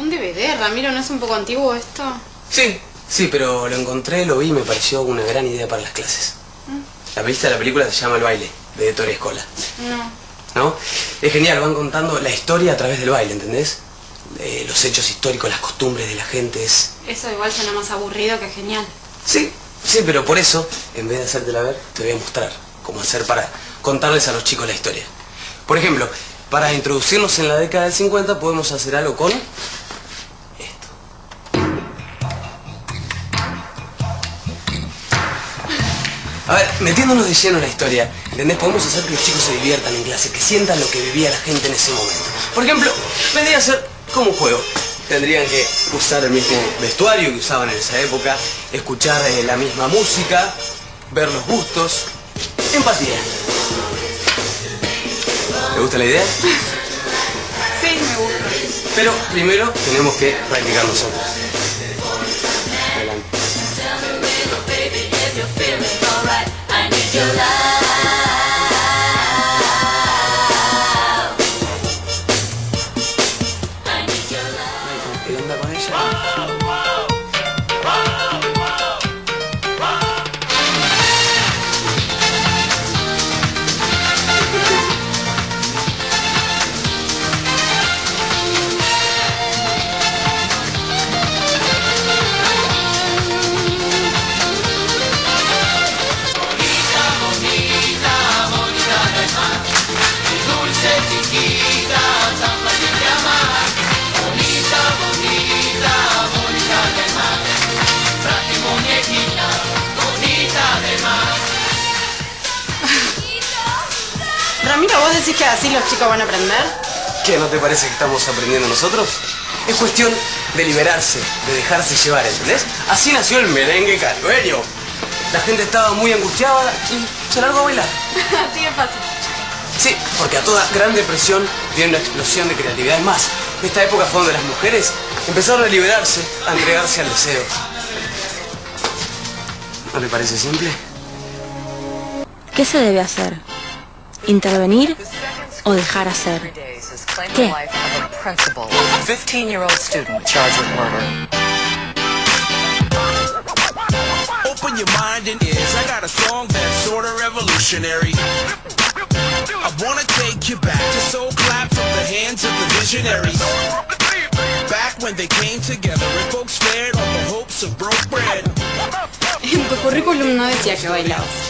Un DVD, Ramiro, ¿no es un poco antiguo esto? Sí, sí, pero lo encontré, lo vi y me pareció una gran idea para las clases. La vista de la película se llama El baile, de Torres Escola. No. ¿No? Es genial, van contando la historia a través del baile, ¿entendés? Eh, los hechos históricos, las costumbres de la gente, es... Eso igual suena más aburrido que genial. Sí, sí, pero por eso, en vez de hacértela ver, te voy a mostrar cómo hacer para contarles a los chicos la historia. Por ejemplo, para introducirnos en la década del 50 podemos hacer algo con A ver, metiéndonos de lleno en la historia, ¿entendés? Podemos hacer que los chicos se diviertan en clase, que sientan lo que vivía la gente en ese momento. Por ejemplo, vendría a ser como un juego. Tendrían que usar el mismo vestuario que usaban en esa época, escuchar eh, la misma música, ver los gustos, empatía. ¿Te gusta la idea? Sí, me gusta. Pero primero tenemos que practicar nosotros. Ramiro, ¿vos decís que así los chicos van a aprender? ¿Qué? ¿No te parece que estamos aprendiendo nosotros? Es cuestión de liberarse, de dejarse llevar, ¿entendés? Así nació el merengue caribeño. La gente estaba muy angustiada y se largó a bailar. así de fácil. Sí, porque a toda gran depresión viene una explosión de creatividad. Es más, esta época fue donde las mujeres empezaron a liberarse, a entregarse al deseo. ¿No te parece simple? ¿Qué se debe hacer? ¿Intervenir o dejar hacer? ¿Qué? 15-year-old student charged with murder. Open your mind and ears. I got a song that's sort of revolutionary. I wanna take you back to soul clap from the hands of the visionaries. Back when they came together and folks fared on the hopes of broke bread. En tu currículum no decía que bailabas.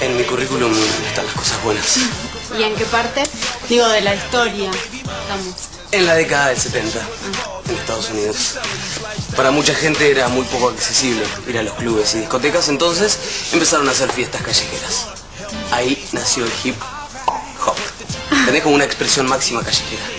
En mi currículum están las cosas buenas. ¿Y en qué parte? Digo, de la historia. Estamos. En la década del 70, en Estados Unidos. Para mucha gente era muy poco accesible ir a los clubes y discotecas, entonces empezaron a hacer fiestas callejeras. Ahí nació el hip hop. Tenés como una expresión máxima callejera.